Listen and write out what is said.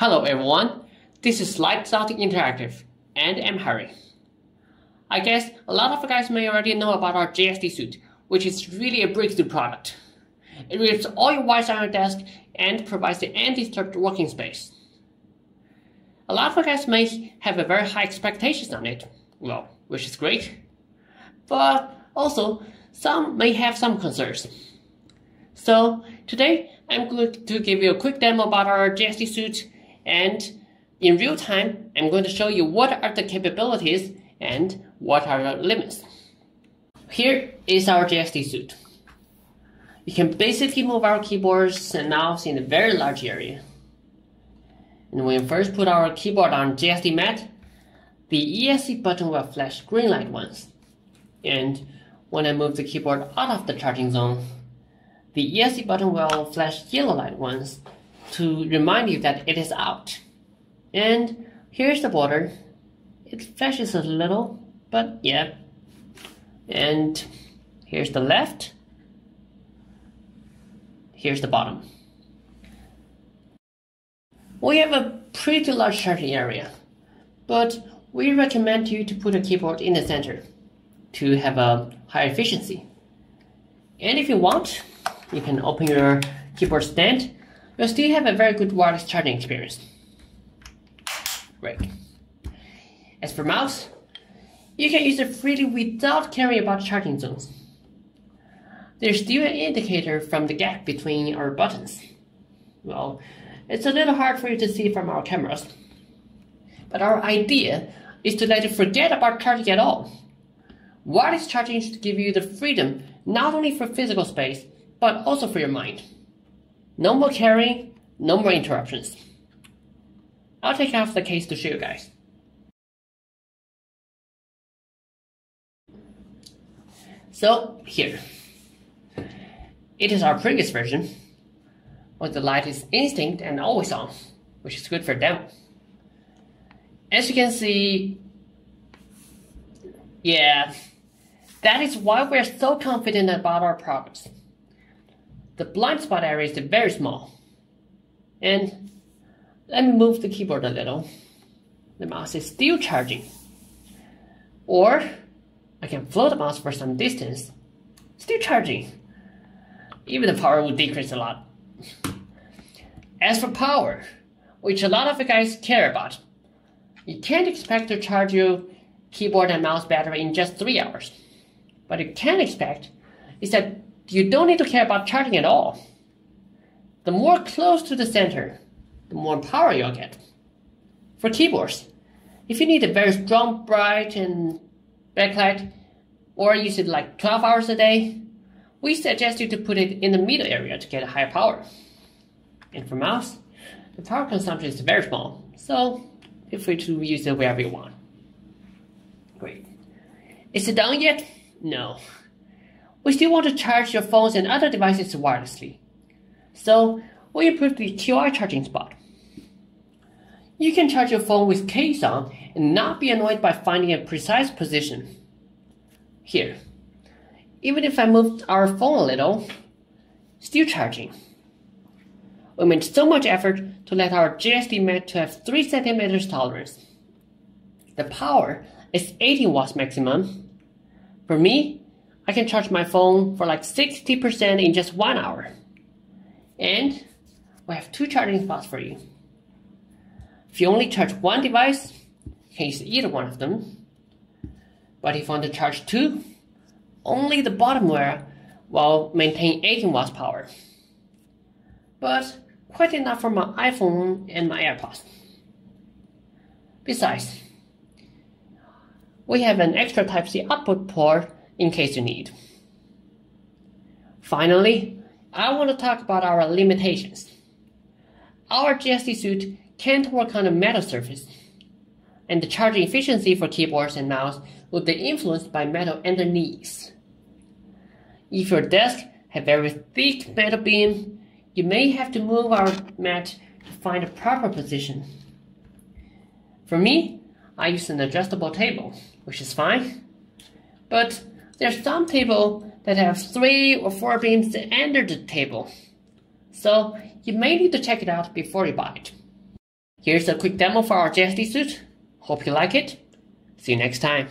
Hello everyone, this is Light Interactive, and I'm Harry. I guess a lot of you guys may already know about our JSD suit, which is really a breakthrough product. It reads all your wires on your desk and provides the undisturbed working space. A lot of you guys may have a very high expectations on it, well, which is great. But also, some may have some concerns. So today, I'm going to give you a quick demo about our JSD suit and in real time, I'm going to show you what are the capabilities and what are the limits. Here is our JSD suit. You can basically move our keyboards and mouse in a very large area. And when we first put our keyboard on JSD mat, the ESC button will flash green light once. And when I move the keyboard out of the charging zone, the ESC button will flash yellow light once to remind you that it is out. And here's the border. It flashes a little, but yeah. And here's the left. Here's the bottom. We have a pretty large charging area, but we recommend you to put a keyboard in the center to have a higher efficiency. And if you want, you can open your keyboard stand you'll still have a very good wireless charging experience. Great. As for mouse, you can use it freely without caring about charging zones. There's still an indicator from the gap between our buttons. Well, it's a little hard for you to see from our cameras. But our idea is to let you forget about charging at all. Wireless charging should give you the freedom not only for physical space, but also for your mind. No more carrying, no more interruptions. I'll take off the case to show you guys. So, here. It is our previous version, where the light is instinct and always on, which is good for demo. As you can see, yeah, that is why we're so confident about our progress. The blind spot area is very small. And let me move the keyboard a little. The mouse is still charging. Or I can float the mouse for some distance. Still charging. Even the power will decrease a lot. As for power, which a lot of you guys care about, you can't expect to charge your keyboard and mouse battery in just 3 hours. What you can expect is that you don't need to care about charging at all. The more close to the center, the more power you'll get. For keyboards, if you need a very strong, bright, and backlight, or use it like 12 hours a day, we suggest you to put it in the middle area to get a higher power. And for mouse, the power consumption is very small, so feel free to use it wherever you want. Great. Is it done yet? No we still want to charge your phones and other devices wirelessly. So we improved the QR charging spot. You can charge your phone with case on and not be annoyed by finding a precise position. Here, even if I moved our phone a little, still charging. We made so much effort to let our JSD mat to have 3 centimeters tolerance. The power is 18 watts maximum. For me, I can charge my phone for like 60% in just one hour. And we have two charging spots for you. If you only charge one device, you can use either one of them. But if you want to charge two, only the bottom wire will maintain 18 watts power. But quite enough for my iPhone and my AirPods. Besides, we have an extra Type-C output port in case you need. Finally, I want to talk about our limitations. Our JSD suit can't work on a metal surface, and the charging efficiency for keyboards and mouse will be influenced by metal underneath. If your desk has very thick metal beam, you may have to move our mat to find a proper position. For me, I use an adjustable table, which is fine, but there's some table that have three or four beams under the table. So you may need to check it out before you buy it. Here's a quick demo for our JSD suit. Hope you like it. See you next time.